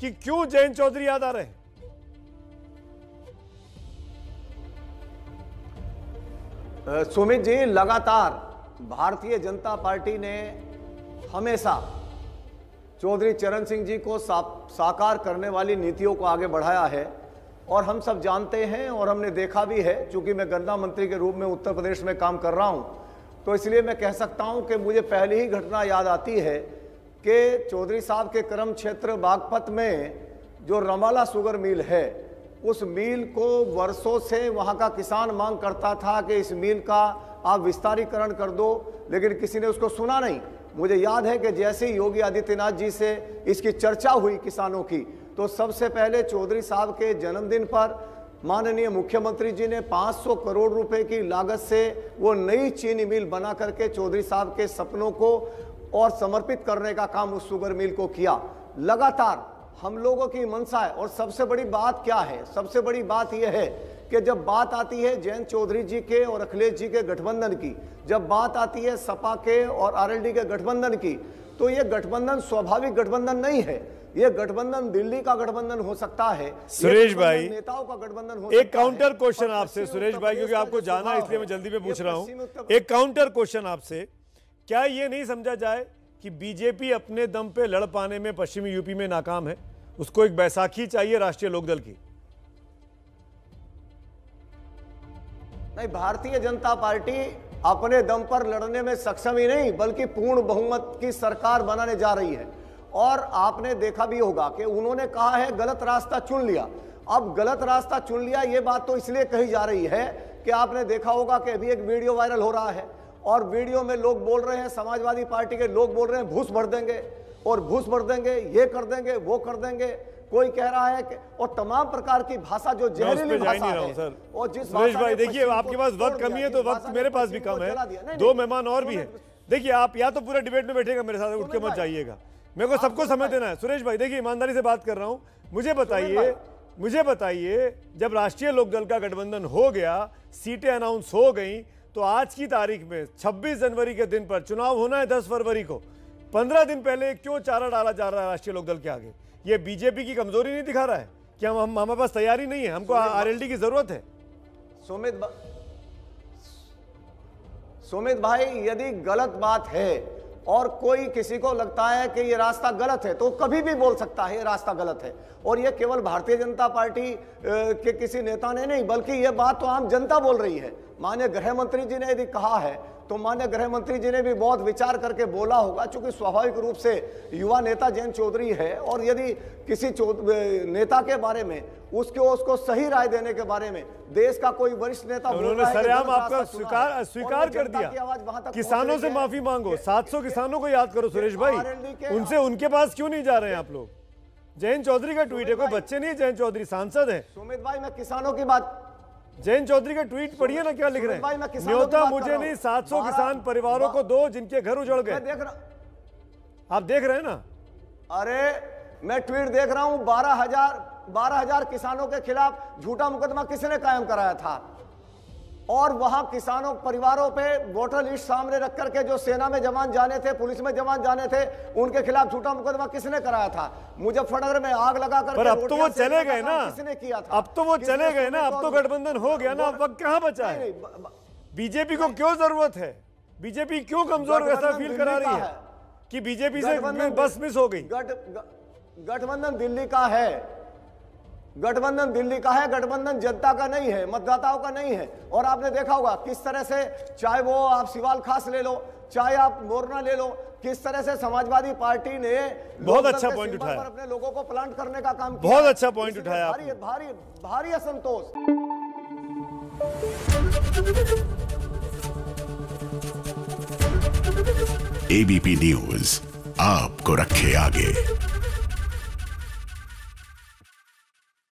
कि क्यों जयंत चौधरी याद आ रहे हैं? सुमित जी, लगातार भारतीय जनता पार्टी ने हमेशा चौधरी चरण सिंह जी को साकार करने वाली नीतियों को आगे बढ़ाया है। और हम सब जानते हैं और हमने देखा भी है क्योंकि मैं गन्ना मंत्री के रूप में उत्तर प्रदेश में काम कर रहा हूँ तो इसलिए मैं कह सकता हूँ कि मुझे पहली ही घटना याद आती है कि चौधरी साहब के कर्म क्षेत्र बागपत में जो रमाला शुगर मिल है, उस मिल को वर्षों से वहाँ का किसान मांग करता था कि इस मिल का आप विस्तारीकरण कर दो, लेकिन किसी ने उसको सुना नहीं। मुझे याद है कि जैसे ही योगी आदित्यनाथ जी से इसकी चर्चा हुई किसानों की तो सबसे पहले चौधरी साहब के जन्मदिन पर माननीय मुख्यमंत्री जी ने 500 करोड़ रुपए की लागत से वो नई चीनी मिल बना करके चौधरी साहब के सपनों को और समर्पित करने का काम उस शुगर मिल को किया। लगातार हम लोगों की मंशा है और सबसे बड़ी बात क्या है? सबसे बड़ी बात यह है कि जब बात आती है जयंत चौधरी जी के और अखिलेश जी के गठबंधन की जब बात आती है सपा के और आरएलडी के गठबंधन की तो ये गठबंधन स्वाभाविक गठबंधन नहीं है। ये गठबंधन दिल्ली का गठबंधन हो सकता है। सुरेश भाई, नेताओं का गठबंधन हो एक काउंटर क्वेश्चन आपसे सुरेश भाई क्योंकि आपको जाना इसलिए मैं जल्दी में पूछ रहा हूँ। एक काउंटर क्वेश्चन आपसे क्या ये नहीं समझा जाए कि बीजेपी अपने दम पे लड़ पाने में पश्चिमी यूपी में नाकाम है? उसको एक बैसाखी चाहिए राष्ट्रीय लोकदल की। नहीं, भारतीय जनता पार्टी अपने दम पर लड़ने में सक्षम ही नहीं, बल्कि पूर्ण बहुमत की सरकार बनाने जा रही है। और आपने देखा भी होगा कि उन्होंने कहा है, गलत रास्ता चुन लिया। अब गलत रास्ता चुन लिया, ये बात तो इसलिए कही जा रही है कि आपने देखा होगा कि अभी एक वीडियो वायरल हो रहा है। और वीडियो में लोग बोल रहे हैं समाजवादी पार्टी के लोग बोल रहे हैं घूस भर देंगे। और घूस भर देंगे ये कर देंगे वो कर देंगे। कोई कह रहा है कि और तमाम प्रकार की भाषा जो जहरीली भाषा हूँ सर। और जिस भाई देखिए आपके पास वक्त कमी है तो वक्त मेरे पास भी कम है। दो मेहमान और भी हैं। देखिए आप या तो पूरे डिबेट में बैठेगा मेरे साथ उठ के मत जाइएगा। मेरे को सबको समय देना है। सुरेश भाई देखिए ईमानदारी से बात कर रहा हूँ। मुझे बताइए मुझे बताइए जब राष्ट्रीय लोकदल का गठबंधन हो गया सीटें अनाउंस हो गई तो आज की तारीख में 26 जनवरी के दिन पर चुनाव होना है 10 फरवरी को। 15 दिन पहले क्यों चारा डाला जा रहा है राष्ट्रीय लोकदल के आगे? ये बीजेपी की कमज़ोरी नहीं दिखा रहा है? कि हम हम- हमारे पास तैयारी नहीं है? हमको आरएलडी की ज़रूरत है? सुमित सोमित सुमित भाई यदि गलत बात है और कोई किसी को लगता है कि ये रास्ता गलत है तो कभी भी बोल सकता है, ये रास्ता गलत है। और ये केवल भारतीय जनता पार्टी के किसी नेता ने नहीं, बल्कि ये बात तो आम जनता बोल रही है। माननीय गृह मंत्री जी ने यदि कहा है तो माननीय गृह मंत्री जी ने भी बहुत विचार करके बोला होगा क्योंकि स्वाभाविक रूप से युवा नेता जयंत चौधरी है और यदि किसी नेता के बारे में उसको उसको सही राय देने के बारे में देश का कोई वरिष्ठ नेता उन्होंने सरेआम आपका स्वीकार स्वीकार कर दिया। किसानों से माफ़ी मांगो कि- 700 किसानों को याद करो सुरेश भाई। उनसे उनके पास क्यों नहीं जा रहे हैं आप लोग? जयंत चौधरी का ट्वीट है कोई बच्चे नहीं जयंत चौधरी सांसद है। सुमित भाई मैं किसानों की बात जयंत चौधरी का ट्वीट पढ़िए ना क्या लिख रहे हैं? न्योता मुझे नहीं 700 बारह- किसान परिवारों को दो जिनके घर उजड़ गए। देख रहा आप देख रहे हैं ना? अरे मैं ट्वीट देख रहा हूँ बारह हज़ार बारह हज़ार किसानों के खिलाफ झूठा मुकदमा किसने कायम कराया था? और वहाँ किसानों परिवारों पे वोटर लिस्ट सामने रख करके जो सेना में जवान जाने थे पुलिस में जवान जाने थे उनके खिलाफ झूठा मुकदमा किसने कराया था? मुजफ्फरनगर में आग लगा पर अब तो वो चले गए ना। किसने किया था? अब तो वो चले गए ना। अब तो गठबंधन हो गया ना। अब कहाँ बचा है? बीजेपी को क्यों ज़रूरत है? बीजेपी क्यों कमज़ोर वैसा फील करा रही है। कि बीजेपी से बस मिस हो गई? गठबंधन दिल्ली का है। गठबंधन दिल्ली का है गठबंधन जनता का नहीं है मतदाताओं का नहीं है। और आपने देखा होगा किस तरह से चाहे वो आप सिवाल खास ले लो चाहे आप मोरना ले लो किस तरह से समाजवादी पार्टी ने बहुत अच्छा पॉइंट उठाया। अपने लोगों को प्लांट करने का काम बहुत किया। अच्छा पॉइंट उठाया भारी भारी भारी असंतोष। एबीपी न्यूज़ आपको रखे आगे।